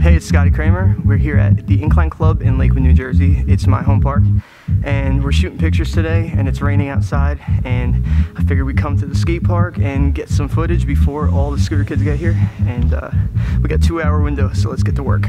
Hey, it's Scotty Cranmer. We're here at the Incline Club in Lakewood, New Jersey. It's my home park. And we're shooting pictures today, and it's raining outside. And I figured we'd come to the skate park and get some footage before all the scooter kids get here. And uh, we got two hour window, so let's get to work.